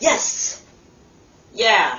Yes. Yeah.